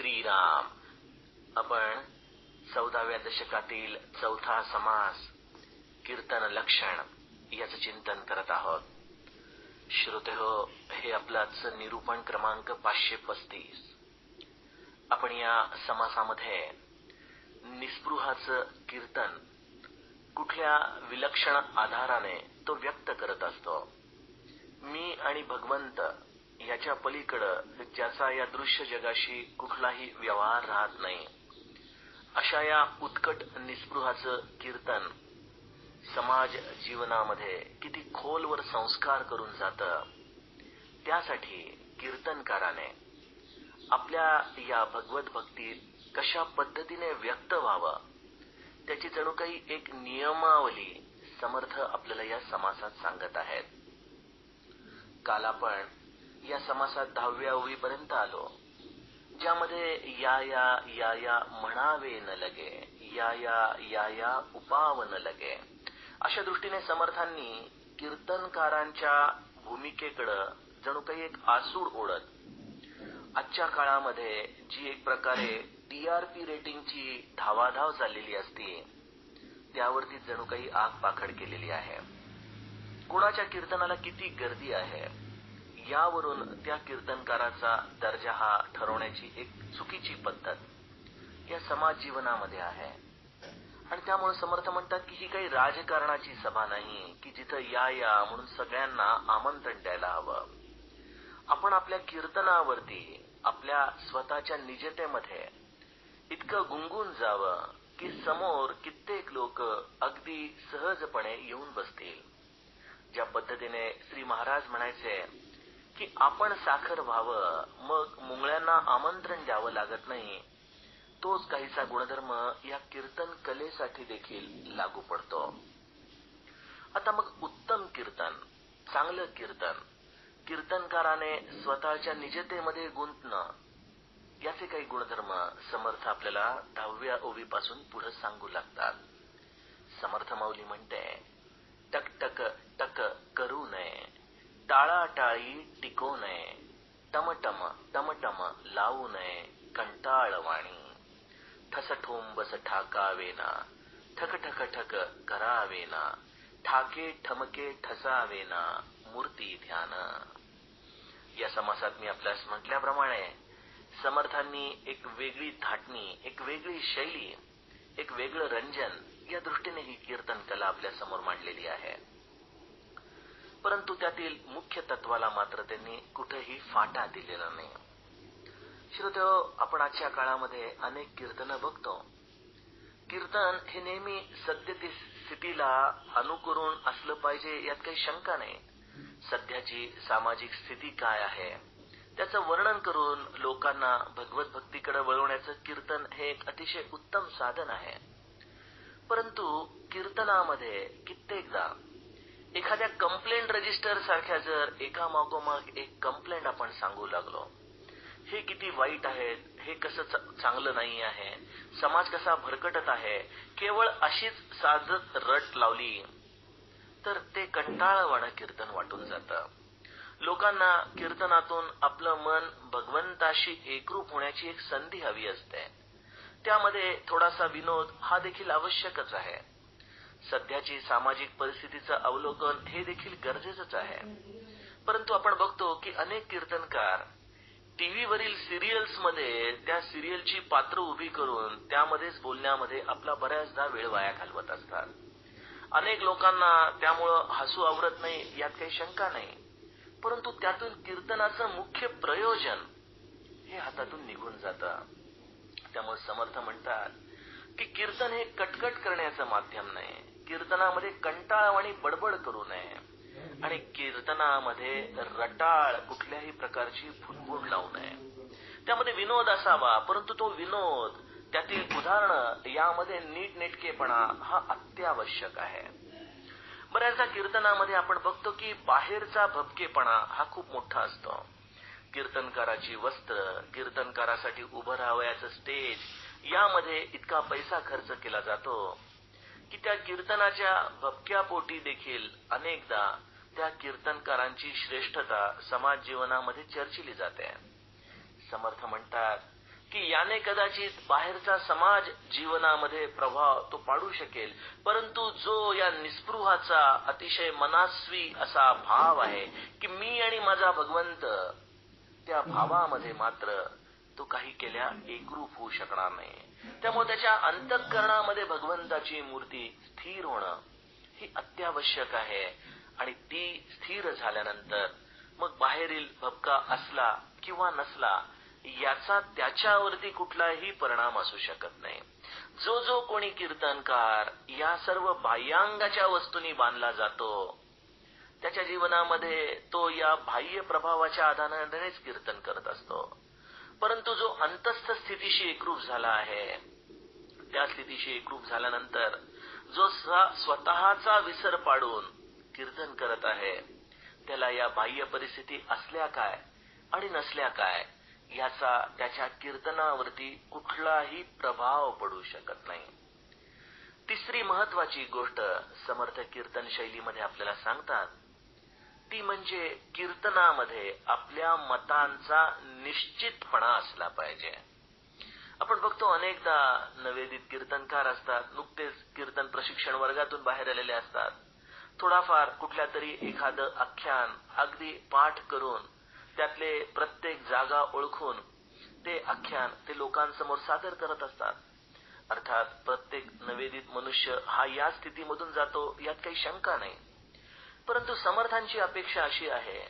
श्रीराम. आपण चौदाव्या दशकातील चौथा समास कीर्तन लक्षण याचं चिंतन करत आहोत. श्रोते हो हे आपलाच निरूपण क्रमांक पाचशे पस्तीस. आपण या समासामध्ये निस्पृहाचं कीर्तन कुठल्या विलक्षण आधाराने तो व्यक्त करत असतो. मी आणि भगवंत याच्या पलीकडं ज्याचा या दृश्य जगाशी कुठलाही व्यवहार राहत नाही. अशा या उत्कट निस्पृहाचं कीर्तन समाज जीवनामध्ये किती खोलवर संस्कार करून जात त्यासाठी कीर्तनकाराने आपल्या या भगवत भक्तीत कशा पद्धतीने व्यक्त व्हावं त्याची जणू काही एक नियमावली समर्थ आपल्याला या समासात सांगत आहेत. काल आपण या समासात दहाव्या ओळीपर्यंत आलो. ज्यामध्ये या या या या म्हणावे न लगे या या या या उपाव न लगे. अशा दृष्टीने समर्थांनी कीर्तनकारांच्या भूमिकेकडं जणू काही एक आसूड ओढत आजच्या काळामध्ये जी एक प्रकारे टीआरपी रेटिंगची धावाधाव चाललेली असते त्यावरती जणू काही आग पाखड केलेली आहे. कुणाच्या कीर्तनाला किती गर्दी आहे? यावरून त्या कीर्तनकाराचा दर्जा हा ठरवण्याची एक चुकीची पद्धत या समाज जीवनामध्ये आहे. आणि त्यामुळे समर्थ म्हणतात की ही काही राजकारणाची सभा नाही की जिथं या या म्हणून सगळ्यांना आमंत्रण द्यायला हवं. आपण आपल्या कीर्तनावरती आपल्या स्वतःच्या निजतेमध्ये इतकं गुंगून जावं की समोर कित्येक लोक अगदी सहजपणे येऊन बसतील. ज्या पद्धतीने श्री महाराज म्हणायचे की आपण साखर व्हावं मग मुंगळ्यांना आमंत्रण द्यावं लागत नाही. तोच काहीसा गुणधर्म या कीर्तन कलेसाठी देखील लागू पडतो. आता मग उत्तम कीर्तन चांगलं कीर्तन. कीर्तनकाराने स्वतःच्या निजतेमध्ये गुंतणं. याचे काही गुणधर्म समर्थ आपल्याला दहाव्या ओवीपासून पुढे सांगू लागतात. समर्थ माऊली म्हणते टक टक टक करू नये. टाळाटाळी टिकू नये. टमटम टमटम लावू नये. कंटाळवाणी ठस ठोंबस ठाकावेना. ठक ठक ठक करावेना. ठाके ठमके ठसावेना. मूर्ती ध्यान. या समासात मी आपल्यास म्हटल्याप्रमाणे समर्थांनी एक वेगळी थाटणी एक वेगळी शैली एक वेगळं रंजन या दृष्टीने ही कीर्तन कला आपल्यासमोर मांडलेली आहे. परंतु त्यातील मुख्य तत्वाला मात्र त्यांनी कुठेही फाटा दिलेला नाही. श्रोते आपण आजच्या काळामध्ये अनेक कीर्तनं बघतो. कीर्तन हे नेहमी सद्यती स्थितीला अनुकरून असलं पाहिजे यात काही शंका नाही. सध्याची सामाजिक स्थिती काय आहे? त्याचं वर्णन करून लोकांना भगवत भक्तीकडे वळवण्याचं कीर्तन हे एक अतिशय उत्तम साधन आहे. परंतु कीर्तनामध्ये कित्येकदा एखाद्या कंप्लेंट रजिस्टर सारख्या जर एका मागोमाग एक कंप्लेंट आपण सांगू लागलो हे किती वाईट आहे हे कसं चांगलं नाही आहे समाज कसा भरकटत आहे केवळ अशीच साधत रट लावली तर ते कंटाळवाणं कीर्तन वाटून जातं. लोकांना कीर्तनातून आपलं मन भगवंताशी एकरूप होण्याची एक संधी हवी असते. त्यामध्ये थोडासा विनोद हा देखील आवश्यकच आहे. सध्याची सामाजिक परिस्थितीचं अवलोकन हे देखील गरजेचंच आहे. परंतु आपण बघतो की अनेक कीर्तनकार टीव्हीवरील सिरियल्समध्ये त्या सिरियलची पात्र उभी करून त्यामध्येच बोलण्यामध्ये आपला बऱ्याचदा वेळ वाया घालवत असतात. अनेक लोकांना त्यामुळं हसू आवरत नाही यात काही शंका नाही. परंतु त्यातून कीर्तनाचं मुख्य प्रयोजन हे हातातून निघून जातं. त्यामुळे समर्थ म्हणतात की कीर्तन हे कटकट करण्याचं माध्यम नाही. कीर्तनामध्ये कंटाळ आणि बडबड करू नये. आणि कीर्तनामध्ये रटाळ कुठल्याही प्रकारची फुटबुड लावू नये. त्यामध्ये विनोद असावा परंतु तो विनोद त्यातील उदाहरणं यामध्ये नीटनेटकेपणा हा अत्यावश्यक आहे. बऱ्याचदा कीर्तनामध्ये आपण बघतो की बाहेरचा भपकेपणा हा खूप मोठा असतो. कीर्तनकाराची वस्त्र कीर्तनकारासाठी उभं राहावयाचं स्टेज यामध्ये इतका पैसा खर्च केला जातो. की त्या कीर्तनाच्या भपक्यापोटी देखील अनेकदा त्या कीर्तनकारांची श्रेष्ठता समाज जीवनामध्ये चर्चिली जाते. समर्थ म्हणतात की याने कदाचित बाहेरचा समाज जीवनामध्ये प्रभाव तो पाडू शकेल परंतु जो या निस्पृहाचा अतिशय मनास्वी असा भाव आहे की मी आणि माझा भगवंत त्या भावामध्ये मात्र तो काही केल्या एकरूप होऊ शकणार नाही. त्यामुळे त्याच्या अंतःकरणामध्ये भगवंताची मूर्ती स्थिर होणं ही अत्यावश्यक आहे. आणि ती स्थिर झाल्यानंतर मग बाहेरील भपका असला किंवा नसला याचा त्याच्यावरती कुठलाही परिणाम असू शकत नाही. जो जो कोणी कीर्तनकार या सर्व बाह्यांगाच्या वस्तूंनी बांधला जातो त्याच्या जीवनामध्ये तो या बाह्य प्रभावाच्या आधारानेच कीर्तन करत असतो. परंतु जो अंतस्थ स्थितीशी एकरूप झाला आहे त्या स्थितीशी एकरूप झाल्यानंतर जो स्वतःचा विसर पाडून कीर्तन करत आहे त्याला या बाह्य परिस्थिती असल्या काय आणि नसल्या काय याचा त्याच्या कीर्तनावरती कुठलाही प्रभाव पडू शकत नाही. तिसरी महत्वाची गोष्ट समर्थ कीर्तन शैलीमध्ये आपल्याला सांगतात ती म्हणजे कीर्तनामध्ये आपल्या मतांचा निश्चितपणा असला पाहिजे. आपण बघतो अनेकदा नवेदित कीर्तनकार असतात नुकतेच कीर्तन प्रशिक्षण वर्गातून बाहेर आलेले असतात. थोडाफार कुठल्या तरी एखादं आख्यान अगदी पाठ करून त्यातले प्रत्येक जागा ओळखून ते आख्यान ते लोकांसमोर सादर करत असतात. अर्थात प्रत्येक नवेदित मनुष्य हा या स्थितीमधून जातो यात काही शंका नाही. परंतु समर्थांची अपेक्षा अशी आहे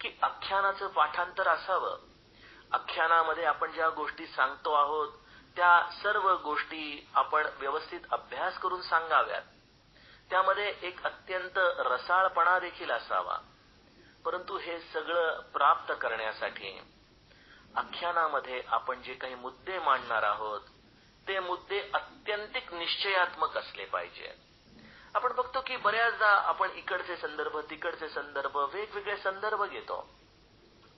की आख्यानाचं पाठांतर असावं. आख्यानामध्ये आपण ज्या गोष्टी सांगतो आहोत त्या सर्व गोष्टी आपण व्यवस्थित अभ्यास करून सांगाव्यात. त्यामध्ये एक अत्यंत रसाळपणा देखील असावा. परंतु हे सगळं प्राप्त करण्यासाठी आख्यानामध्ये आपण जे काही मुद्दे मांडणार आहोत ते मुद्दे अत्यंतिक निश्चयात्मक असले पाहिजेत. आपण बघतो की बऱ्याचदा आपण इकडचे संदर्भ तिकडचे संदर्भ वेगवेगळे संदर्भ घेतो.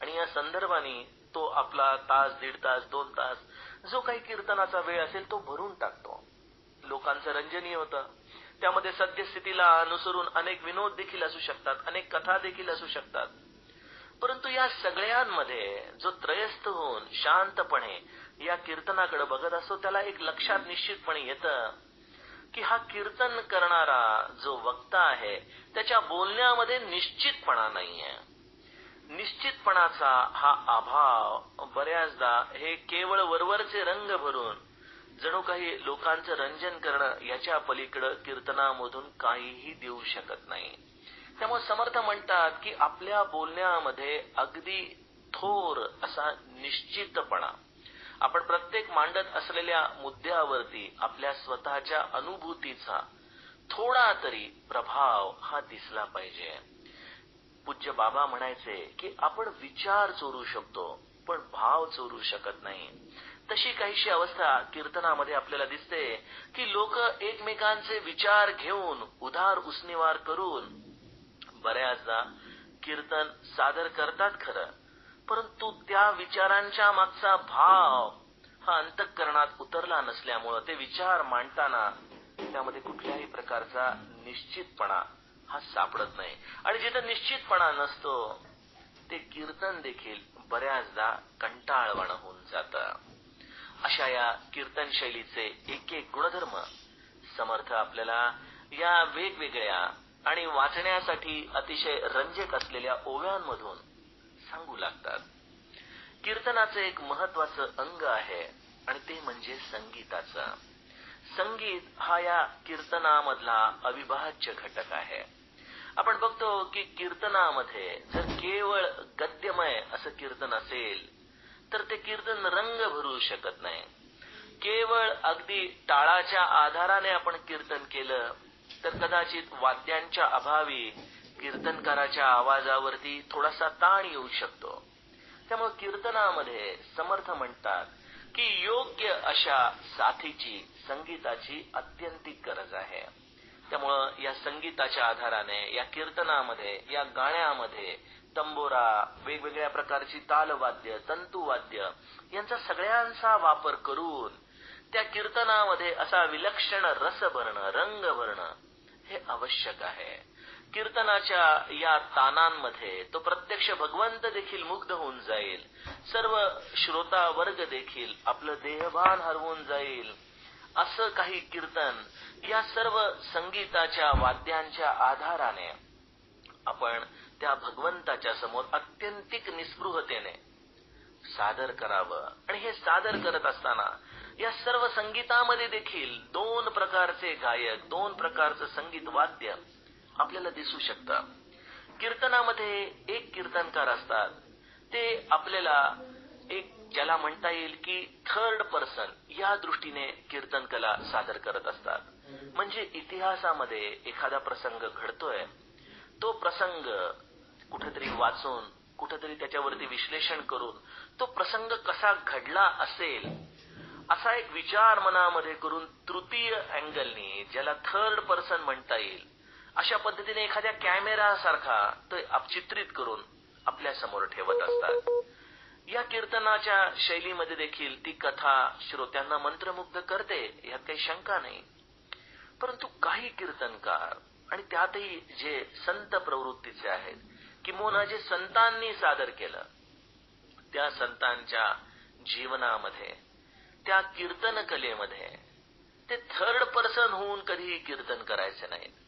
आणि या संदर्भाने तो आपला तास दीड तास दोन तास जो काही कीर्तनाचा वेळ असेल तो भरून टाकतो. लोकांचं रंजनीय होतं. त्यामध्ये सद्यस्थितीला अनुसरून अनेक विनोद देखील असू शकतात अनेक कथा देखील असू शकतात. परंतु या सगळ्यांमध्ये जो त्रयस्थ होऊन शांतपणे या कीर्तनाकडे बघत असतो त्याला एक लक्षात निश्चितपणे येतं की हा कीर्तन करणारा जो वक्ता आहे त्याच्या बोलण्यामध्ये निश्चितपणा नाहीये. निश्चितपणाचा हा अभाव बऱ्याचदा हे केवळ वरवरचे रंग भरून जणू काही लोकांचं रंजन करणं याच्या पलीकडं कीर्तनामधून काहीही देऊ शकत नाही. त्यामुळे समर्थ म्हणतात की आपल्या बोलण्यामध्ये अगदी थोर असा निश्चितपणा. आपण प्रत्येक मांडत असलेल्या मुद्द्यावरती आपल्या स्वतःच्या अनुभूतीचा थोडा तरी प्रभाव हा दिसला पाहिजे. पूज्य बाबा म्हणायचे की आपण विचार चोरू शकतो पण भाव चोरू शकत नाही. तशी काहीशी अवस्था कीर्तनामध्ये आपल्याला दिसते की लोक एकमेकांचे विचार घेऊन उधार उसनिवार करून बऱ्याचदा कीर्तन सादर करतात खरं. परंतु त्या विचारांच्या मागचा भाव हा अंतःकरणात उतरला नसल्यामुळं ते विचार मांडताना त्यामध्ये कुठल्याही प्रकारचा निश्चितपणा हा सापडत नाही. आणि जिथं निश्चितपणा नसतो ते कीर्तन देखील बऱ्याचदा कंटाळवाणं होऊन जात. अशा या कीर्तन शैलीचे एक एक गुणधर्म समर्थ आपल्याला या वेगवेगळ्या आणि वाचण्यासाठी अतिशय रंजक असलेल्या ओव्यांमधून सांगू लागतात. कीर्तनाचं एक महत्वाचं अंग आहे आणि ते म्हणजे संगीताचं. संगीत हा या कीर्तनामधला अविभाज्य घटक आहे. आपण बघतो की कीर्तनामध्ये जर केवळ गद्यमय असं कीर्तन असेल तर ते कीर्तन रंग भरू शकत नाही. केवळ अगदी टाळाच्या आधाराने आपण कीर्तन केलं तर कदाचित वाद्यांच्या अभावी कीर्तनकाराच्या आवाजावरती थोडासा ताण येऊ शकतो. त्यामुळे कीर्तनामध्ये समर्थ म्हणतात की योग्य अशा साथीची संगीताची अत्यंतिक गरज आहे. त्यामुळं या संगीताच्या आधाराने या कीर्तनामध्ये या गाण्यामध्ये तंबोरा वेगवेगळ्या प्रकारची तालवाद्य तंतुवाद्य यांचा सगळ्यांचा वापर करून त्या कीर्तनामध्ये असा विलक्षण रस भरणं रंग भरणं हे आवश्यक आहे. कीर्तनाच्या या तानांमध्ये तो प्रत्यक्ष भगवंत देखील मुग्ध होऊन जाईल. सर्व श्रोता वर्ग देखील आपलं देहभान हरवून जाईल. असं काही कीर्तन या सर्व संगीताच्या वाद्यांच्या आधाराने आपण त्या भगवंताच्या समोर अत्यंतिक निस्पृहतेने सादर करावं. आणि हे सादर करत असताना या सर्व संगीतामध्ये देखील दोन प्रकारचे गायक दोन प्रकारचं संगीत वाद्य आपल्याला दिसू शकतं. कीर्तनामध्ये एक कीर्तनकार असतात. ते आपल्याला एक ज्याला म्हणता येईल की थर्ड पर्सन या दृष्टीने कीर्तन कला सादर करत असतात. म्हणजे इतिहासामध्ये एखादा प्रसंग घडतोय. तो प्रसंग कुठेतरी वाचून कुठेतरी त्याच्यावरती विश्लेषण करून तो प्रसंग कसा घडला असेल असा एक विचार मनामध्ये करून तृतीय अँगलनी ज्याला थर्ड पर्सन म्हणता येईल अशा पद्धतीने एखाद्या कॅमेरासारखा ते चित्रित करून आपल्यासमोर ठेवत असतात. या कीर्तनाच्या शैलीमध्ये देखील ती कथा श्रोत्यांना मंत्रमुग्ध करते यात काही शंका नाही. परंतु काही कीर्तनकार आणि त्यातही जे संत प्रवृत्तीचे आहेत किंवा जे संतांनी सादर केलं त्या संतांच्या जीवनामध्ये त्या कीर्तन कलेमध्ये ते थर्ड पर्सन होऊन कधीही कीर्तन करायचे नाही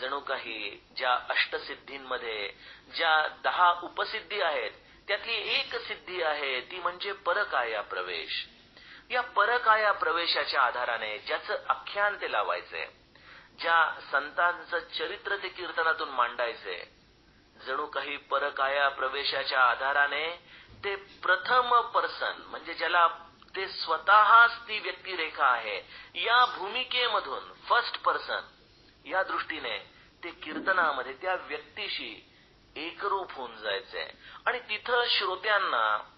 जणू काही ज्या अष्टसिद्धींमध्ये ज्या दहा उपसिद्धी आहेत त्यातली एक सिद्धी आहे ती म्हणजे परकाया प्रवेश. या परकाया प्रवेशाच्या आधाराने ज्याचं आख्यान ते लावायचे ज्या संतांचं चरित्र ते कीर्तनातून मांडायचे जणू काही परकाया प्रवेशाच्या आधाराने ते प्रथम पर्सन म्हणजे ज्याला ते स्वतःच ती व्यक्तिरेखा आहे या भूमिकेमधून फर्स्ट पर्सन या दृष्टीने ते कीर्तनामध्ये त्या व्यक्तीशी एकरूप होऊन जायचंय आणि तिथं श्रोत्यांना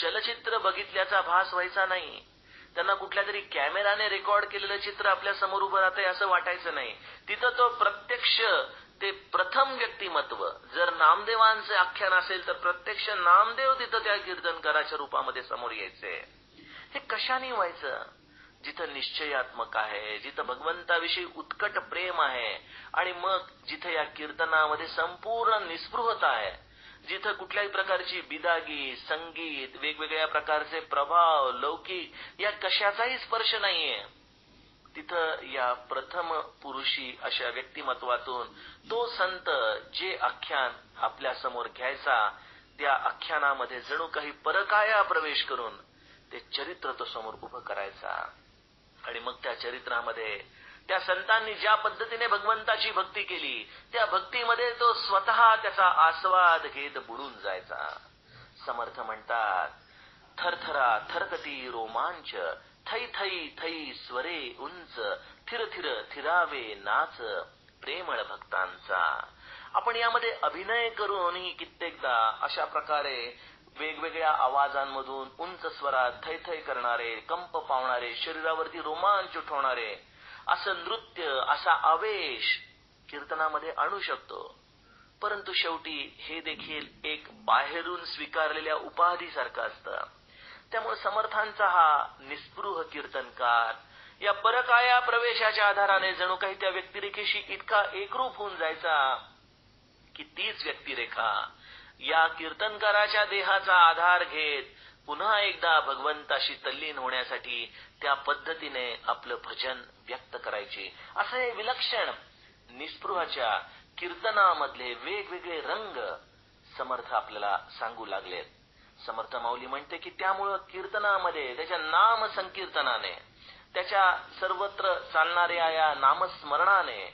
चलचित्र बघितल्याचा भास व्हायचा नाही. त्यांना कुठल्या तरी कॅमेराने रेकॉर्ड केलेलं चित्र आपल्यासमोर उभं राहतंय असं वाटायचं नाही. तिथं तो प्रत्यक्ष ते प्रथम व्यक्तिमत्व. जर नामदेवांचे आख्यान असेल तर प्रत्यक्ष नामदेव तिथं त्या कीर्तनकाराच्या रूपामध्ये समोर यायचे. हे कशाने व्हायचं? जिथं निश्चयात्मक आहे जिथं भगवंताविषयी उत्कट प्रेम आहे आणि मग जिथं या कीर्तनामध्ये संपूर्ण निस्पृहता आहे जिथं कुठल्याही प्रकारची बिदागी संगीत वेगवेगळ्या प्रकारचे प्रभाव लौकिक या कशाचाही स्पर्श नाहीये. तिथं या प्रथम पुरुषी अशा व्यक्तिमत्वातून तो संत जे आख्यान आपल्यासमोर घ्यायचा त्या आख्यानामध्ये जणू काही परकाया प्रवेश करून ते चरित्र तो समोर उभं करायचा. आणि मग त्या चरित्रामध्ये त्या संतांनी ज्या पद्धतीने भगवंताची भक्ती केली त्या भक्तीमध्ये तो स्वतः त्याचा आस्वाद घेत बुडून जायचा. समर्थ म्हणतात थरथरा थरकती रोमांच थै थै थै स्वरे उंच थिर थिर थिरावे नाच प्रेमळ भक्तांचा. आपण यामध्ये अभिनय करूनही कित्येकदा अशा प्रकारे वेगवेगळ्या आवाजांमधून उंच स्वरात थैथै करणारे कंप पावणारे शरीरावरती रोमांच उठवणारे असं नृत्य असा आवेश कीर्तनामध्ये आणू शकतो. परंतु शेवटी हे देखील एक बाहेरून स्वीकारलेल्या उपाधीसारखं असतं. त्यामुळे समर्थांचा हा निस्पृह कीर्तनकार या परकाया प्रवेशाच्या आधाराने जणू काही त्या व्यक्तिरेखेशी इतका एकरूप होऊन जायचा की तीच व्यक्तिरेखा या कीर्तनकाराच्या देहाचा आधार घेत पुन्हा एकदा भगवंताशी तल्लीन होण्यासाठी त्या पद्धतीने आपलं भजन व्यक्त करायचे. असं हे विलक्षण निस्पृहाच्या कीर्तनामधले वेगवेगळे रंग समर्थ आपल्याला सांगू लागलेत समर्थ माऊली म्हणते की त्यामुळं कीर्तनामध्ये त्याच्या नाम संकीर्तनाने त्याच्या सर्वत्र चालणाऱ्या या नामस्मरणाने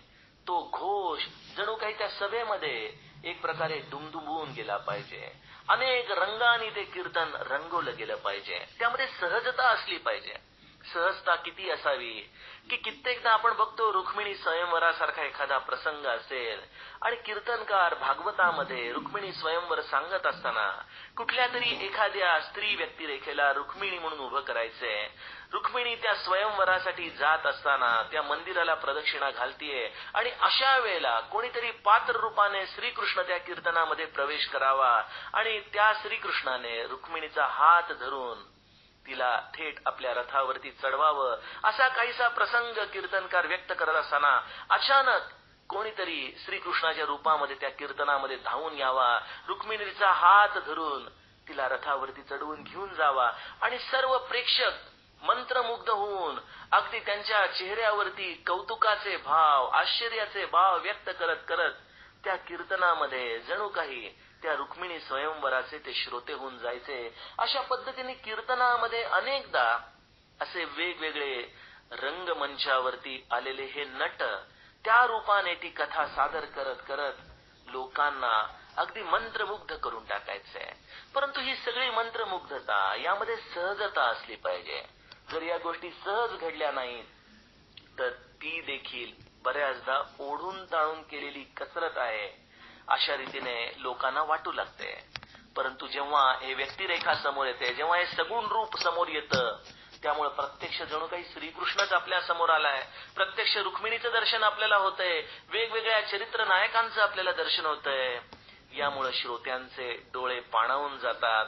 तो घोष जणू काही त्या सभेमध्ये एक प्रकारे दुमदुमवून गेला पाहिजे. अनेक रंगाने ते कीर्तन रंगवलं गेलं पाहिजे. त्यामध्ये सहजता असली पाहिजे. सहजता किती असावी? की कित्येकदा आपण बघतो रुक्मिणी स्वयंवरासारखा एखादा प्रसंग असेल आणि कीर्तनकार भागवतामध्ये रुक्मिणी स्वयंवर सांगत असताना कुठल्या तरी एखाद्या स्त्री व्यक्तिरेखेला रुक्मिणी म्हणून उभं करायचंय रुक्मिणी त्या स्वयंवरासाठी जात असताना त्या मंदिराला प्रदक्षिणा घालतीये आणि अशा वेळेला कोणीतरी पात्र रूपाने श्रीकृष्ण त्या कीर्तनामध्ये प्रवेश करावा आणि त्या श्रीकृष्णाने रुक्मिणीचा हात धरून तिला थेट आपल्या रथावरती चढवावं असा काहीसा प्रसंग कीर्तनकार व्यक्त करत असताना अचानक कोणीतरी श्रीकृष्णाच्या रूपामध्ये त्या कीर्तनामध्ये धावून यावा रुक्मिणीचा हात धरून तिला रथावरती चढवून घेऊन जावा आणि सर्व प्रेक्षक मंत्रमुग्ध होऊन अगदी त्यांच्या चेहऱ्यावरती कौतुकाचे भाव आश्चर्याचे भाव व्यक्त करत करत त्या कीर्तनामध्ये जणू काही त्या रुक्मिणी स्वयंवराचे ते श्रोते होऊन जायचे. अशा पद्धतीने कीर्तनामध्ये अनेकदा असे वेगवेगळे रंगमंचावरती आलेले हे नट त्या रूपाने ती कथा सादर करत करत लोकांना अगदी मंत्रमुग्ध करून टाकायचंय परंतु ही सगळी मंत्रमुग्धता यामध्ये सहजता असली पाहिजे. जर या गोष्टी सहज घडल्या नाहीत तर ती देखील बऱ्याचदा ओढून ताणून केलेली कसरत आहे. अशा रीतीने लोकांना वाटू लागते. परंतु जेव्हा हे व्यक्तिरेखा समोर येते जेव्हा हे सगुण रूप समोर येतं त्यामुळे प्रत्यक्ष जणू काही श्रीकृष्णच आपल्यासमोर आलाय. प्रत्यक्ष रुक्मिणीचं दर्शन आपल्याला होतंय. वेगवेगळ्या चरित्र नायकांचं आपल्याला दर्शन होतंय. यामुळे श्रोत्यांचे डोळे पाणावून जातात.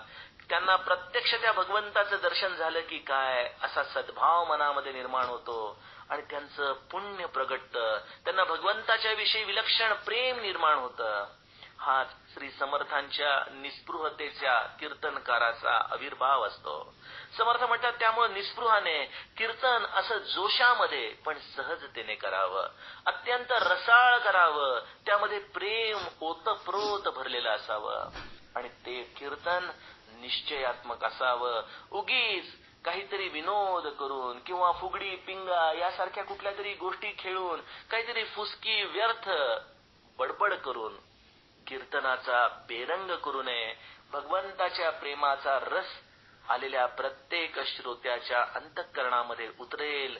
त्यांना प्रत्यक्ष त्या भगवंताचं दर्शन झालं की काय असा सद्भाव मनामध्ये निर्माण होतो. आणि त्यांचं पुण्य प्रगटतं. त्यांना भगवंताच्या विषयी विलक्षण प्रेम निर्माण होतं. हाच श्री समर्थांच्या निस्पृहतेच्या कीर्तनकाराचा आविर्भाव असतो. समर्थ म्हणतात त्यामुळे निस्पृहाने कीर्तन असं जोशामध्ये पण सहजतेने करावं. अत्यंत रसाळ करावं. त्यामध्ये प्रेम ओतप्रोत भरलेलं असावं. आणि ते कीर्तन निश्चयात्मक असावं. उगीच काहीतरी विनोद करून किंवा फुगडी पिंगा यासारख्या कुठल्या तरी गोष्टी खेळून काहीतरी फुसकी व्यर्थ बडबड करून कीर्तनाचा बेरंग करू नये. भगवंताच्या प्रेमाचा रस आलेल्या प्रत्येक श्रोत्याच्या अंतःकरणामध्ये उतरेल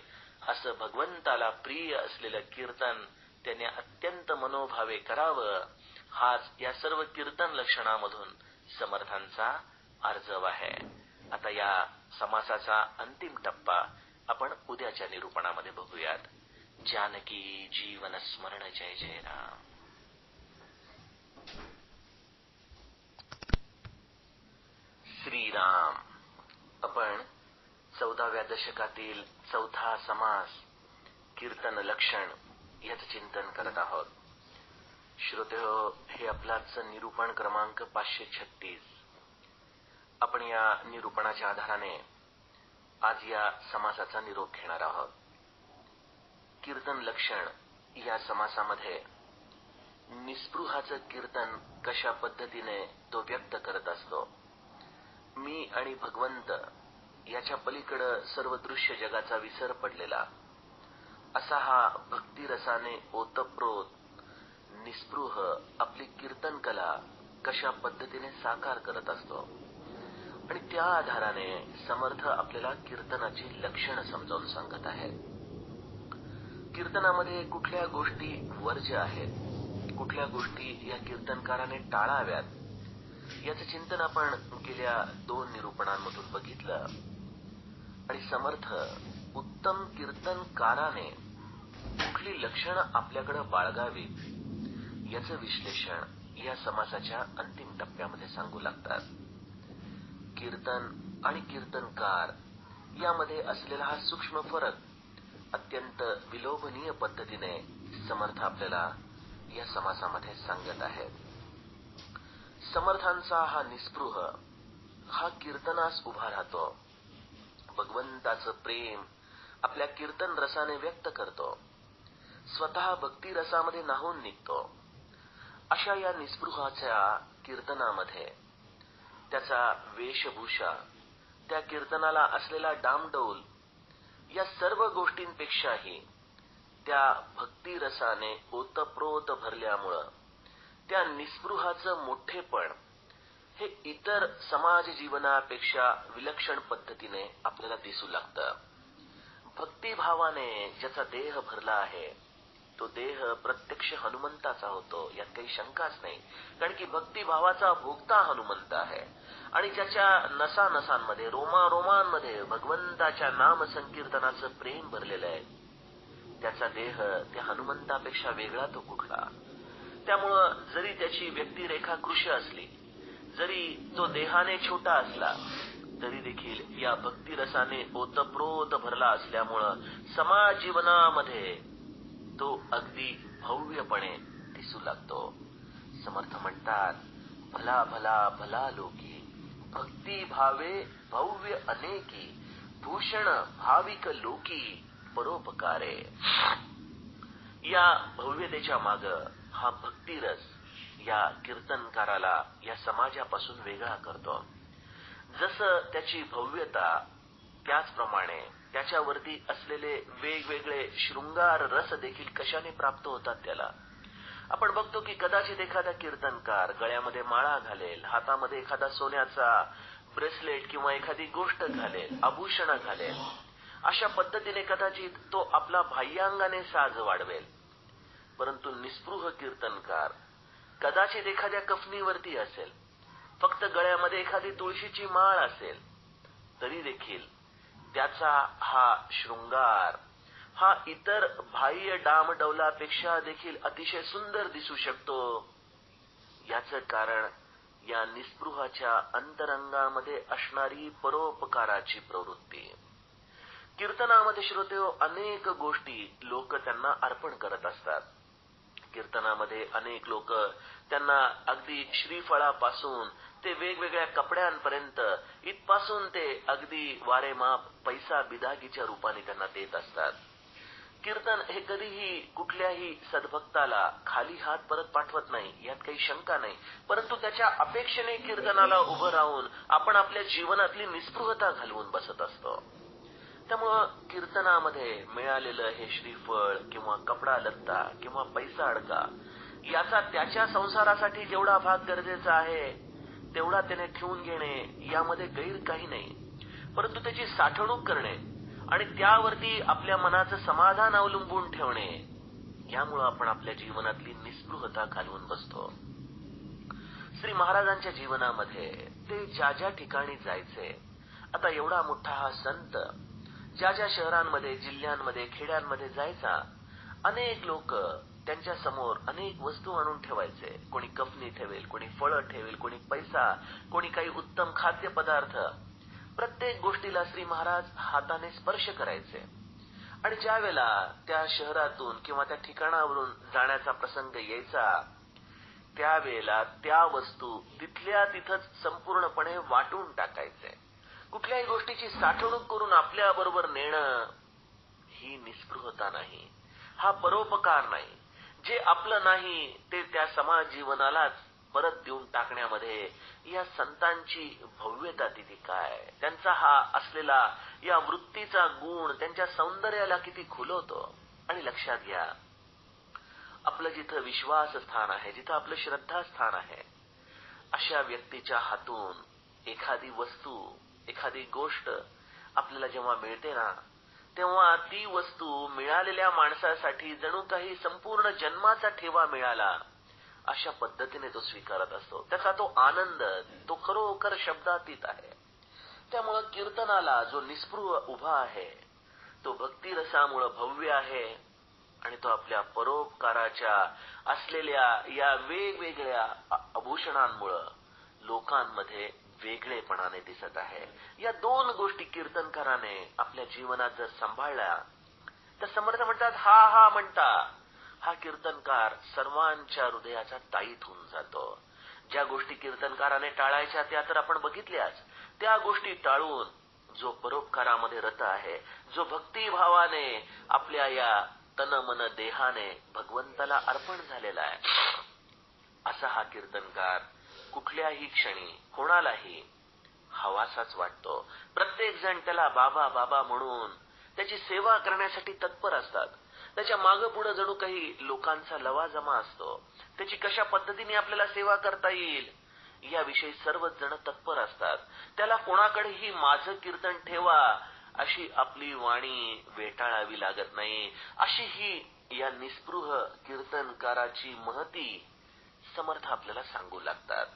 असं भगवंताला प्रिय असलेलं कीर्तन त्याने अत्यंत मनोभावे करावं. हाच या सर्व कीर्तन लक्षणामधून समर्थांचा आर्जव आहे. आता या समासाचा अंतिम टप्पा आपण उद्याच्या निरूपणामध्ये बघूयात. जानकी जीवन स्मरण जय जय राम. श्रीराम आपण चौदाव्या दशकातील चौथा समास कीर्तन लक्षण याचं चिंतन करत आहोत. श्रोते हो, हे आपलाच निरूपण क्रमांक पाचशे छत्तीस. आपण या निरूपणाच्या आधाराने आज या समासाचा निरोप घेणार आहोत. कीर्तन लक्षण या समासामध्ये निस्पृहाचं कीर्तन कशा पद्धतीने तो व्यक्त करत असतो? मी आणि भगवंत याच्या पलीकडं सर्व दृश्य जगाचा विसर पडलेला. असा हा भक्तिरसाने ओतप्रोत निस्पृह आपली कीर्तन कला कशा पद्धतीने साकार करत असतो? आणि त्या आधाराने समर्थ आपल्याला कीर्तनाची लक्षणं समजावून सांगत आहेत. कीर्तनामध्ये कुठल्या गोष्टी वर्ज्य आहेत? कुठल्या गोष्टी या कीर्तनकाराने टाळाव्यात? याचं चिंतन आपण गेल्या दोन निरूपणांमधून बघितलं. आणि समर्थ उत्तम कीर्तनकाराने कुठली लक्षणं आपल्याकडे बाळगावीत याचं विश्लेषण या समासाच्या अंतिम टप्प्यामध्ये सांगू लागतात. कीर्तन आणि कीर्तनकार यामध्ये असलेला हा सूक्ष्म फरक अत्यंत विलोभनीय पद्धतीने समर्थ आपल्याला या समासामध्ये सांगत आहेत. समर्थांचा हा निस्पृह हा कीर्तनास उभा राहतो. भगवंताचं प्रेम आपल्या कीर्तन रसाने व्यक्त करतो. स्वतः भक्ती रसामध्ये नाहून निघतो. अशा या निस्पृहाच्या कीर्तनामध्ये त्याचा वेशभूषा त्या कीर्तनाला असलेला डामडौल या सर्व गोष्टींपेक्षाही त्या भक्तिरसाने ओतप्रोत भरल्यामुळं त्या निस्पृहाचं मोठेपण हे इतर समाज जीवनापेक्षा विलक्षण पद्धतीने आपल्याला दिसू लागतं. भक्तिभावाने ज्याचा देह भरला आहे तो देह प्रत्यक्ष हनुमंताचा होतो यात काही शंकाच नाही. कारण की भक्तिभावाचा भोगता हनुमंत आहे. आणि ज्याच्या नसा नसांमध्ये रोमा रोमांमध्ये भगवंताच्या नाम संकीर्तनाचं प्रेम भरलेलं आहे. त्याचा देह त्या हनुमंतापेक्षा वेगळा तो कुठला? त्यामुळं जरी त्याची व्यक्तिरेखा कृष असली जरी तो देहाने छोटा असला तरी देखील या भक्तिरसाने ओतप्रोत भरला असल्यामुळं समाज जीवनामध्ये तो अगदी भव्यपणे दिसू लागतो. समर्थ म्हणतात भला भला भला लोकी. भक्ती भावे भव्य अनेकी भूषण भाविक लोकी परोपकारे. या भव्यतेच्या माग हा भक्तिरस या कीर्तनकाराला या समाजापासून वेगळा करतो. जसं त्याची भव्यता त्याचप्रमाणे त्याच्यावरती असलेले वेगवेगळे शृंगार रस देखील कशाने प्राप्त होतात त्याला? आपण बघतो की कदाचित एखादा कीर्तनकार गळ्यामध्ये माळा घालेल हातामध्ये एखादा सोन्याचा ब्रेसलेट किंवा एखादी गोष्ट घालेल आभूषण घालेल अशा पद्धतीने कदाचित तो आपला बाह्यांगाने साज वाढवेल. परंतु निस्पृह कीर्तनकार कदाचित एखाद्या कफनीवरती असेल फक्त गळ्यामध्ये एखादी तुळशीची माळ असेल तरी देखील त्याचा हा शृंगार हा इतर बाह्य डामडौलापेक्षा देखील अतिशय सुंदर दिसू शकतो. याचं कारण या निस्पृहाच्या अंतरंगामध्ये असणारी परोपकाराची प्रवृत्ती. कीर्तनामध्ये श्रोते अनेक गोष्टी लोक त्यांना अर्पण करत असतात. कीर्तनामध्ये अनेक लोक त्यांना अगदी श्रीफळापासून ते वेगवेगळ्या कपड्यांपर्यंत इथपासून ते अगदी वारेमाप पैसा बिदागीच्या रूपाने त्यांना देत असतात. कीर्तन हे कधीही कुठल्याही सद्भक्ताला खाली हात परत पाठवत नाही यात काही शंका नाही. परंतु त्याच्या अपेक्षेने कीर्तनाला उभं राहून आपण आपल्या जीवनातली निस्पृहता घालवून बसत असतो. त्यामुळं कीर्तनामध्ये मिळालेलं हे श्रीफळ किंवा कपडा लत्ता किंवा पैसा अडका याचा त्याच्या संसारासाठी जेवढा भाग गरजेचा आहे तेवढा त्याने ठेवून घेणे यामध्ये गैर काही नाही. परंतु त्याची साठवणूक करणे आणि त्यावरती आपल्या मनाचं समाधान अवलंबून ठेवणे यामुळं आपण आपल्या जीवनातली निस्पृहता घालवून बसतो. श्री महाराजांच्या जीवनामध्ये ते ज्या ज्या ठिकाणी जायचे आता एवढा मोठा हा संत ज्या ज्या शहरांमध्ये जिल्ह्यांमध्ये खेड्यांमध्ये जायचा अनेक लोक त्यांच्यासमोर अनेक वस्तू आणून ठेवायचे. कोणी कफनी ठेवेल कोणी फळं ठेवेल कोणी पैसा कोणी काही उत्तम खाद्यपदार्थ. प्रत्येक गोष्टीला श्री महाराज हाताने स्पर्श करायचे. आणि ज्या वेळेला त्या शहरातून किंवा त्या ठिकाणावरून जाण्याचा प्रसंग यायचा त्यावेळेला त्या वस्तू तिथल्या तिथंच संपूर्णपणे वाटून टाकायचे. कुठल्याही गोष्टीची साठवणूक करून आपल्या बरोबर नेणं ही निस्पृहता नाही. हा परोपकार नाही. जे आपलं नाही ते त्या समाज जीवनालाच परत देऊन टाकण्यामध्ये या संतांची भव्यता तिथे काय? त्यांचा हा असलेला या वृत्तीचा गुण त्यांच्या सौंदर्याला किती खुलवतो? आणि लक्षात घ्या आपलं जिथं विश्वास स्थान आहे जिथं आपलं श्रद्धास्थान आहे अशा व्यक्तीच्या हातून एखादी वस्तू एखादी गोष्ट आपल्याला जेव्हा मिळते ना तेव्हा ती वस्तू मिळालेल्या माणसासाठी जणू काही संपूर्ण जन्माचा ठेवा मिळाला. अशा पद्धतीने तो स्वीकारत असतो. त्याचा तो आनंद तो खरोखर शब्दातीत आहे. त्यामुळं कीर्तनाला जो निस्पृह उभा आहे तो भक्तिरसामुळं भव्य आहे आणि तो आपल्या परोपकाराच्या असलेल्या या वेगवेगळ्या आभूषणांमुळं लोकांमध्ये वेगळेपणाने दिसत आहे. या दोन गोष्टी कीर्तनकाराने आपल्या जीवनात जर सांभाळल्या तर समर्थ म्हणतात हा हा म्हणता. हा कीर्तनकार सर्वांच्या हृदयाचा ताईत होऊन जातो. ज्या गोष्टी कीर्तनकाराने टाळायच्या त्या तर आपण बघितल्याच. त्या गोष्टी टाळून जो परोपकारामध्ये रत आहे जो भक्तिभावाने आपल्या या तन मन देहाने भगवंताला अर्पण झालेला आहे असा हा कीर्तनकार कुठल्याही क्षणी कोणालाही हवासाच वाटतो. प्रत्येक जण त्याला बाबा बाबा म्हणून त्याची सेवा करण्यासाठी तत्पर असतात. त्याच्या मागं पुढे जणू काही लोकांचा लवाजमा असतो. त्याची कशा पद्धतीने आपल्याला सेवा करता येईल? याविषयी सर्वच जण तत्पर असतात. त्याला कोणाकडेही माझं कीर्तन ठेवा अशी आपली वाणी वेटाळावी लागत नाही. अशी ही या निस्पृह कीर्तनकाराची महती समर्थ आपल्याला सांगू लागतात.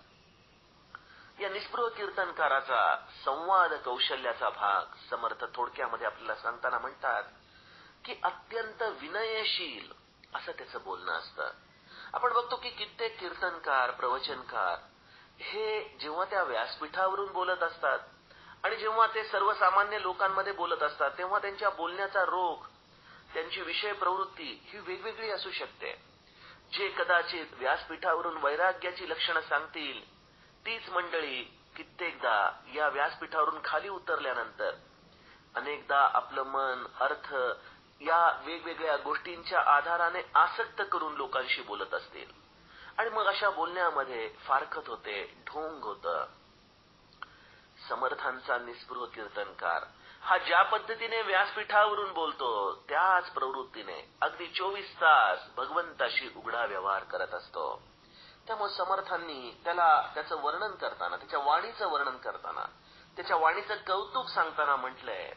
या निस्पृह कीर्तनकाराचा संवाद कौशल्याचा भाग समर्थ थोडक्यामध्ये आपल्याला सांगताना म्हणतात की अत्यंत विनयशील असं त्याचं बोलणं असतं. आपण बघतो की कित्येक कीर्तनकार प्रवचनकार हे जेव्हा त्या व्यासपीठावरून बोलत असतात आणि जेव्हा ते सर्वसामान्य लोकांमध्ये बोलत असतात तेव्हा त्यांच्या बोलण्याचा रोग त्यांची विषय प्रवृत्ती ही वेगवेगळी असू शकते. जे कदाचित व्यासपीठावरून वैराग्याची लक्षणं सांगतील तीच मंडळी कित्येकदा या व्यासपीठावरून खाली उतरल्यानंतर अनेकदा आपलं मन अर्थ या वेगवेगळ्या गोष्टींच्या आधाराने आसक्त करून लोकांशी बोलत असतील. आणि मग अशा बोलण्यामध्ये फारकत होते ढोंग होत. समर्थांचा निस्पृह कीर्तनकार हा ज्या पद्धतीने व्यासपीठावरून बोलतो त्याच प्रवृत्तीने अगदी चोवीस तास भगवंताशी उघडा व्यवहार करत असतो. त्यामुळे समर्थांनी त्याला त्याचं वर्णन करताना त्याच्या वाणीचं वर्णन करताना त्याच्या वाणीचं कौतुक सांगताना म्हटलंय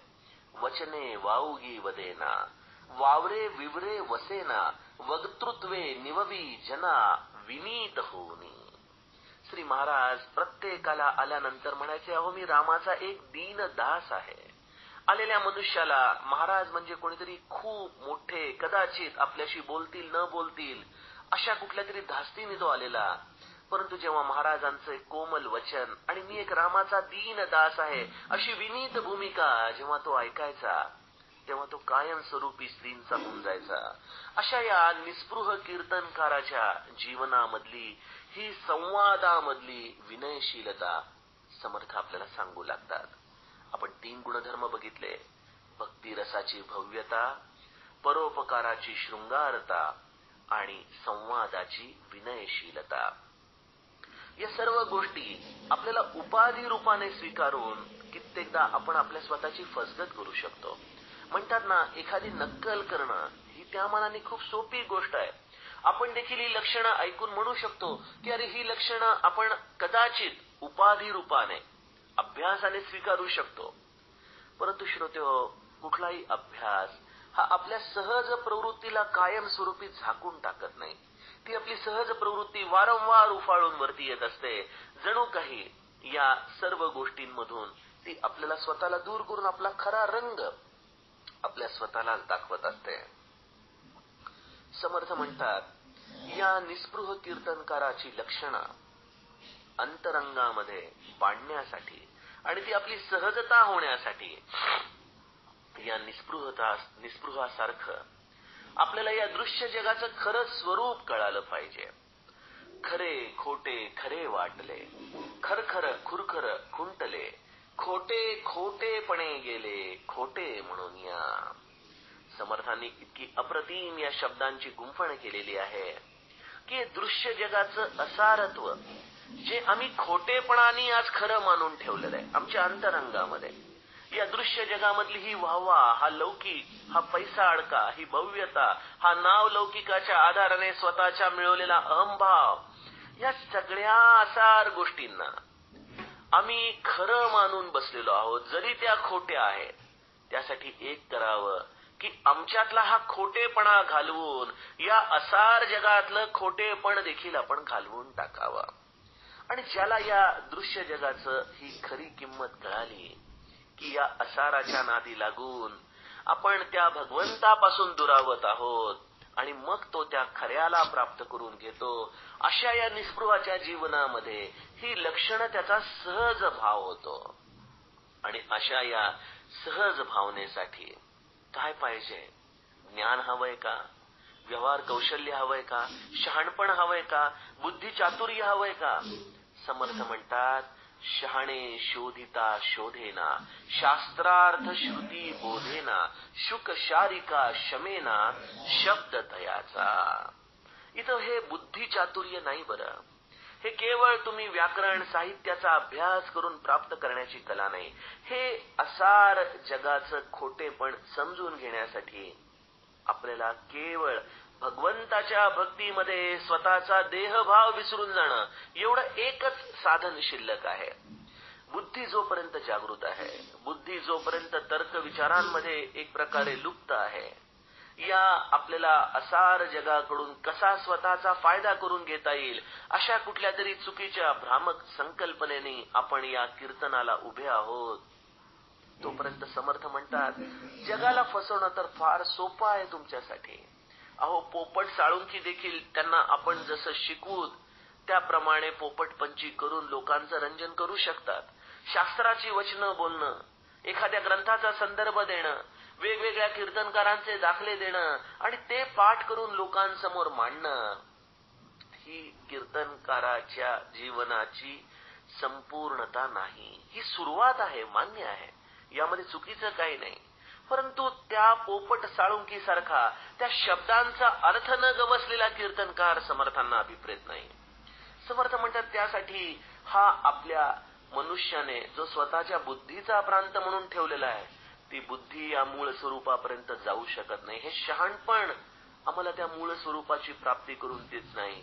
वचने वाऊगी वदेना वावरे विवरे वसेना वक्तृत्वे निववी जना विनीत होनी श्री महाराज प्रत्येकाला आल्यानंतर म्हणायचे अहो मी रामाचा एक दीन दास आहे. आलेल्या मनुष्याला महाराज म्हणजे कोणीतरी खूप मोठे कदाचित आपल्याशी बोलतील न बोलतील अशा कुठल्या तरी धास्तीने तो आलेला परंतु जेव्हा महाराजांचं कोमल वचन आणि मी एक रामाचा दीन दास आहे अशी विनीत भूमिका जेव्हा तो ऐकायचा तेव्हा तो कायम स्वरूपी स्त्रींचा होऊन जायचा. अशा या निस्पृह कीर्तनकाराच्या जीवनामधली ही संवादामधली विनयशीलता समर्थ आपल्याला सांगू लागतात. आपण तीन गुणधर्म बघितले. भक्तिरसाची भव्यता परोपकाराची शृंगारता आणि संवादाची विनयशीलता. या सर्व गोष्टी आपल्याला उपाधी रूपाने स्वीकारून कित्येकदा आपण आपल्या स्वतःची फसगत करू शकतो. म्हणतात ना एखादी नक्कल करणं ही त्या मनाने खूप सोपी गोष्ट आहे. आपण देखील ही लक्षणं ऐकून म्हणू शकतो की अरे ही लक्षणं आपण कदाचित उपाधी रूपाने अभ्यासाने स्वीकारू शकतो. परंतु श्रोते कुठलाही अभ्यास हा आपल्या सहज प्रवृत्तीला कायमस्वरूपी झाकून टाकत नाही. ती आपली सहज प्रवृत्ती वारंवार उफाळून वरती येत असते. जणू काही या सर्व गोष्टींमधून ती आपल्याला स्वतःला दूर करून आपला खरा रंग आपल्या स्वतःला दाखवत असते. समर्थ म्हणतात या निस्पृह कीर्तनकाराची लक्षणं अंतरंगामध्ये बांधण्यासाठी आणि ती आपली सहजता होण्यासाठी या निस्पृहता निस्पृहासारखं आपल्याला या दृश्य जगाचं खरं स्वरूप कळालं पाहिजे. खरे खोटे खरे वाटले खरखर खुरखर खुंटले. खोटे खोटेपणे गेले. खोटे म्हणून या. समर्थांनी इतकी अप्रतिम या शब्दांची गुंफण केलेली आहे की दृश्य जगाचं असारत्व जे आम्ही खोटेपणाने आज खरं मानून ठेवलेलं आहे आमच्या अंतरंगामध्ये. या दृश्य जगामधली ही वाहवा हा लौकिक हा पैसा अडका ही भव्यता हा नाव लौकिकाच्या आधाराने स्वतःच्या मिळवलेला अहमभाव या सगळ्या असार गोष्टींना आम्ही खरं मानून बसलेलो आहोत जरी त्या खोट्या आहेत. त्यासाठी एक करावं की आमच्यातला हा खोटेपणा घालवून या असार जगातलं खोटेपण देखील आपण घालवून टाकावं. आणि ज्याला या दृश्य जगाचं ही खरी किंमत कळाली की या असाराच्या नादी लागून आपण त्या भगवंतापासून दुरावत आहोत आणि मग तो त्या खऱ्याला प्राप्त करून घेतो. अशा या निस्पृहाच्या जीवनामध्ये ही लक्षणं त्याचा सहज भाव होतो. आणि अशा या सहज भावनेसाठी काय पाहिजे? ज्ञान हवंय का? व्यवहार कौशल्य हवंय का? शहाणपण हवंय का? बुद्धी चातुर्य हवंय का? समर्थ म्हणतात शहाणे शोधिता शोधेना शास्त्रार्थ श्रुती बोधेना शुक शारिका शमेना शब्द तयाचा. इथं हे बुद्धी चातुर्य नाही बरं. हे केवळ तुम्ही व्याकरण साहित्याचा अभ्यास करून प्राप्त करण्याची कला नाही. हे असार जगाचं खोटेपण समजून घेण्यासाठी आपल्याला केवळ भगवंताच्या भक्तीमध्ये स्वतःचा देहभाव विसरून जाणं एवढं एकच साधन शिल्लक आहे. बुद्धी जोपर्यंत जागृत आहे बुद्धी जोपर्यंत तर्क विचारांमध्ये एक प्रकारे लुप्त आहे या आपल्याला असार जगाकडून कसा स्वतःचा फायदा करून घेता येईल अशा कुठल्या तरी चुकीच्या भ्रामक संकल्पनेने आपण या कीर्तनाला उभे आहोत. तोपर्यंत समर्थ म्हणतात जगाला फसवणं तर फार सोपं आहे तुमच्यासाठी. अहो पोपट साळुंकी देखील त्यांना आपण जसं शिकवू त्याप्रमाणे पोपटपंची करून लोकांचं रंजन करू शकतात. शास्त्राची वचनं बोलणं एखाद्या ग्रंथाचा संदर्भ देणं वेगवेगळ्या कीर्तनकारांचे दाखले देणं आणि ते पाठ करून लोकांसमोर मांडणं ही कीर्तनकाराच्या जीवनाची संपूर्णता नाही. ही सुरुवात आहे मान्य आहे. यामध्ये चुकीचं काही नाही. परंतु त्या पोपट साळुंकीसारखा त्या शब्दांचा अर्थ न गवसलेला कीर्तनकार समर्थांना अभिप्रेत नाही. समर्थ म्हणतात त्यासाठी हा आपल्या मनुष्याने जो स्वतःच्या बुद्धीचा प्रांत म्हणून ठेवलेला आहे ती बुद्धी या मूळ स्वरूपापर्यंत जाऊ शकत नाही. हे शहाणपण आम्हाला त्या मूळ स्वरूपाची प्राप्ती करून देत नाही.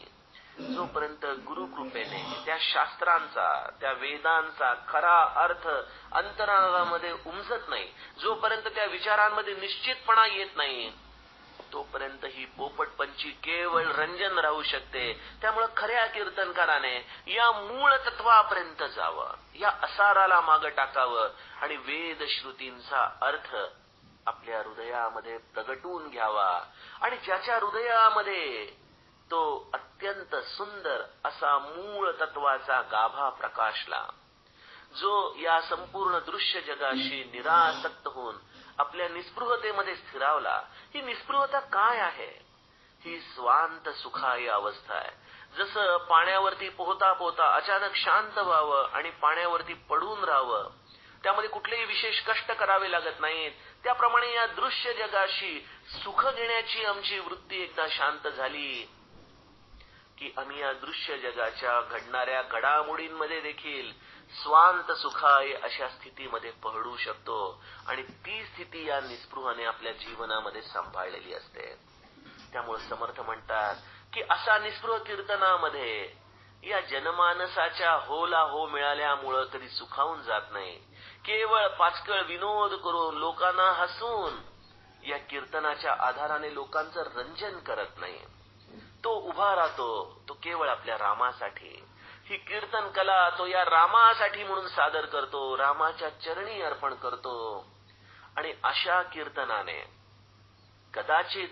जोपर्यंत गुरुकृपेने त्या शास्त्रांचा त्या वेदांचा खरा अर्थ अंतरामध्ये उमजत नाही जोपर्यंत त्या विचारांमध्ये निश्चितपणा येत नाही तोपर्यंत ही पोपटपंची केवळ रंजन राहू शकते. त्यामुळे खऱ्या कीर्तनकाराने या मूळ तत्वापर्यंत जावं या असाराला माग टाकावं आणि वेद श्रुतींचा अर्थ आपल्या हृदयामध्ये प्रगटून घ्यावा. आणि ज्याच्या हृदयामध्ये तो अत्यंत सुंदर असा मूळ तत्वाचा गाभा प्रकाशला जो या संपूर्ण दृश्य जगाशी निरासक्त होऊन आपल्या निस्पृहतेमध्ये स्थिरावला. ही निस्पृहता काय आहे? ही स्वांत सुखाई अवस्था आहे. जसं पाण्यावरती पोहता पोहता अचानक शांत व्हावं आणि पाण्यावरती पडून राहावं त्यामध्ये कुठलेही विशेष कष्ट करावे लागत नाहीत. त्याप्रमाणे या दृश्य जगाशी सुख घेण्याची आमची वृत्ती एकदा शांत झाली. की आम्ही या दृश्य जगाच्या घडणाऱ्या घडामोडींमध्ये देखील स्वांत सुखाय अशा स्थितीमध्ये पहडू शकतो. आणि ती स्थिती या निस्पृहाने आपल्या जीवनामध्ये सांभाळलेली असते. त्यामुळे समर्थ म्हणतात की असा निस्पृह कीर्तनामध्ये या जनमानसाच्या होला हो मिळाल्यामुळं कधी सुखावून जात नाही. केवळ पाचकळ विनोद करून लोकांना हसून या कीर्तनाच्या आधाराने लोकांचं रंजन करत नाही. तो उभा राहतो तो केवळ आपल्या रामासाठी. ही कीर्तन कला तो या रामासाठी म्हणून सादर करतो रामाच्या चरणी अर्पण करतो. आणि अशा कीर्तनाने कदाचित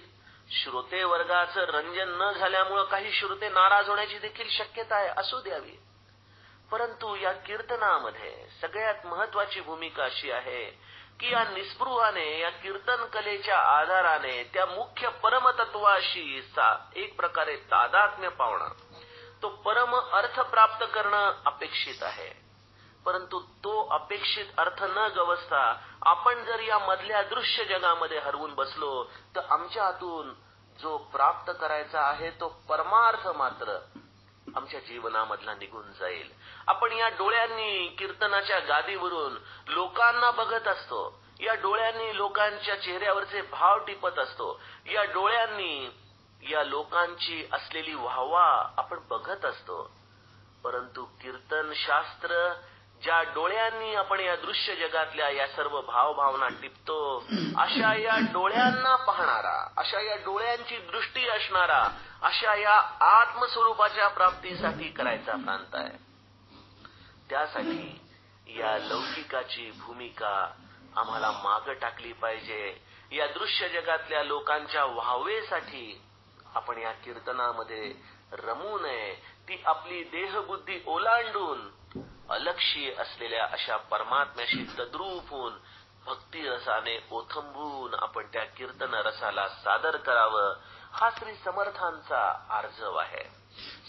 श्रोते वर्गाचं रंजन न झाल्यामुळं काही श्रोते नाराज होण्याची देखील शक्यता आहे असू द्यावी. परंतु या कीर्तनामध्ये सगळ्यात महत्वाची भूमिका अशी आहे की या निस्पृहाने या कीर्तन कलेच्या आधाराने त्या मुख्य परमतत्वाशी एक प्रकारे तादात्म्य पावणं. तो परम अर्थ प्राप्त करणं अपेक्षित आहे. परंतु तो अपेक्षित अर्थ न गवसता आपण जर या मधल्या दृश्य जगामध्ये हरवून बसलो तर आमच्या हातून जो प्राप्त करायचा आहे तो परमार्थ मात्र आमच्या जीवनामधला निघून जाईल. आपण या डोळ्यांनी कीर्तनाच्या गादीवरून लोकांना बघत असतो. या डोळ्यांनी लोकांच्या चेहऱ्यावरचे भाव टिपत असतो. या डोळ्यांनी या लोकांची असलेली वाहवा आपण बघत असतो. परंतु कीर्तन शास्त्र ज्या डोळ्यांनी आपण या दृश्य जगातल्या या सर्व भावभावना टिपतो अशा या डोळ्यांना पाहणारा अशा या डोळ्यांची दृष्टी असणारा अशा या आत्मस्वरूपाच्या प्राप्तीसाठी करायचा प्रांत आहे. त्यासाठी या लौकिकाची भूमिका आम्हाला माग टाकली पाहिजे. या दृश्य जगातल्या लोकांच्या व्हावेसाठी आपण या कीर्तनामध्ये रमू नये. ती आपली देहबुद्धी ओलांडून अलक्षी असलेल्या अशा परमात्म्याशी तद्रूप होऊन भक्ती रसाने ओथंबून आपण त्या कीर्तन रसाला सादर करावं. हा श्री समर्थांचा आर्जव आहे.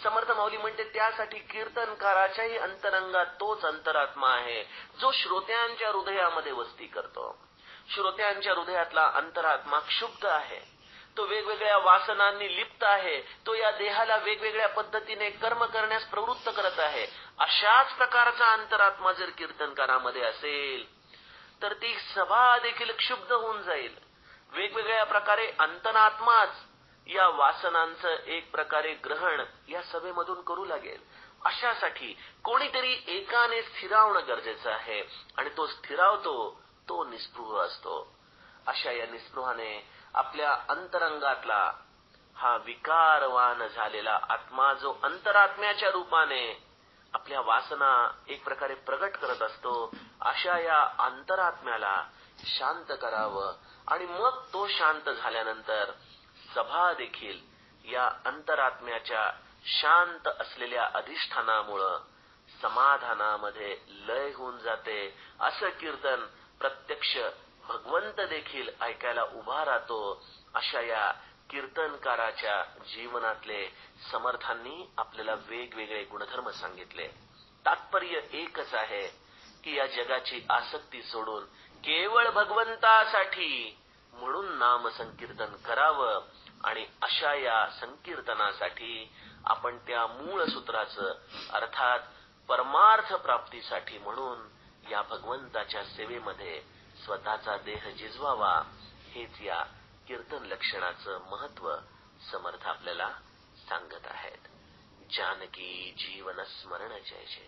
समर्थ माऊली म्हणते त्यासाठी कीर्तनकाराच्याही अंतरंगात तोच अंतरात्मा आहे जो श्रोत्यांच्या हृदयामध्ये वस्ती करतो. श्रोत्यांच्या हृदयातला अंतरात्मा क्षुब्ध आहे. तो वेगवेगळ्या वासनांनी लिप्त आहे. तो या देहाला वेगवेगळ्या पद्धतीने कर्म करण्यास प्रवृत्त करत आहे. अशाच प्रकारचा अंतरात्मा जर कीर्तनकारामध्ये असेल तर ती सभा देखील क्षुब्ध होऊन जाईल. वेगवेगळ्या प्रकारे अंतरात्माच या वासनांचं एक प्रकारे ग्रहण या सभेमधून करू लागेल. अशासाठी कोणीतरी एकाने स्थिरावणं गरजेचं आहे आणि तो स्थिरावतो तो निस्पृह असतो. अशा या निस्पृहाने आपल्या अंतरंगातला हा विकारवान झालेला आत्मा जो अंतरात्म्याच्या रूपाने आपल्या वासना एक प्रकारे प्रगट करत असतो अशा या अंतरात्म्याला शांत करावं आणि मग तो शांत झाल्यानंतर सभा देखील या अंतरात्म्याच्या शांत असलेल्या अधिष्ठानामुळं समाधानामध्ये लय होऊन जाते असं कीर्तन प्रत्यक्ष भगवंत देखील ऐकायला उभा राहतो अशा या कीर्तनकाराच्या जीवनातले समर्थांनी आपल्याला वेगवेगळे गुणधर्म सांगितले. तात्पर्य एकच आहे की या जगाची आसक्ती सोडून केवळ भगवंतासाठी म्हणून नाम संकीर्तन करावं आणि अशा या संकीर्तनासाठी आपण त्या मूळ सूत्राचं अर्थात परमार्थ प्राप्तीसाठी म्हणून या भगवंताच्या सेवेमध्ये स्वतःचा देह झिजवावा हेच या कीर्तन लक्षणाचं महत्त्व समर्थ आपल्याला सांगत आहेत. जानकी जीवन स्मरण जय जय